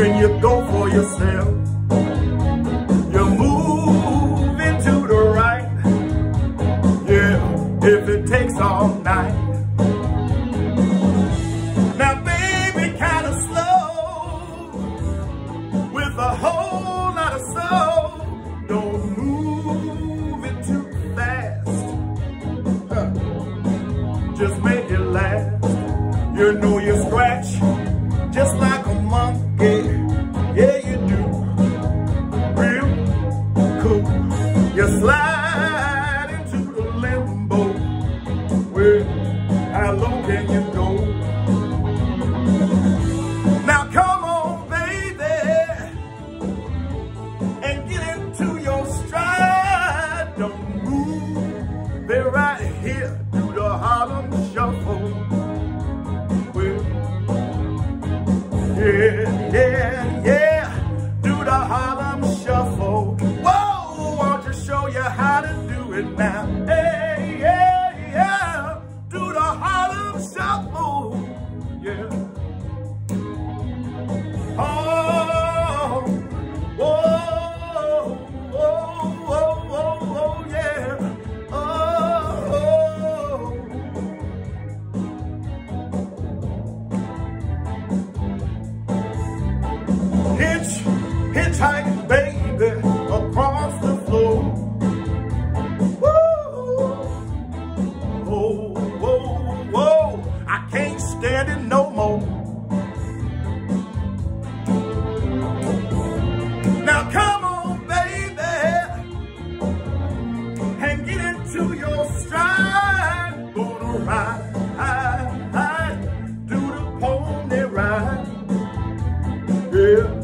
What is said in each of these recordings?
when you go for yourself. You're moving to the right. Yeah, if it takes all night. Now, baby, kind of slow. With a whole lot of soul. Don't move it too fast. Huh. Just make it last. You know you scratch. It now? Hey, yeah, yeah. Do the Harlem Shuffle. Yeah. Oh, whoa, whoa, whoa, whoa, whoa, yeah. hitch, hitchhike, can't no more. Now come on, baby, and get into your stride. Gonna ride, do the pony ride. Yeah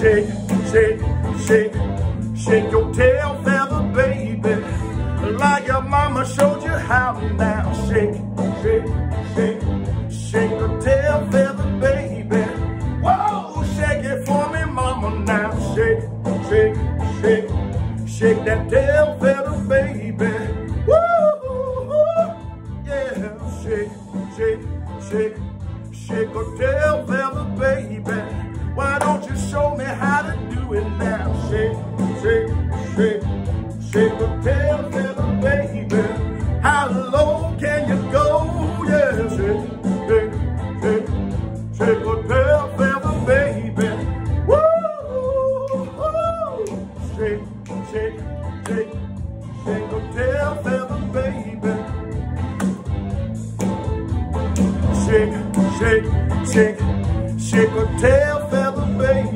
shake, shake, shake, shake your tail feather, baby. Like your mama showed you how now. Shake, shake, shake, that tail feather, baby. Woo, yeah, shake, shake, shake, shake your tail feather, baby. Why don't you show me how to do it now? Shake, shake, shake, shake the tail feather, baby. How low can you go? Yeah, shake, shake, shake, shake the tail feather, Shake, shake, shake, shake tail feather, baby. Shake, shake, shake, shake a tail feather, baby.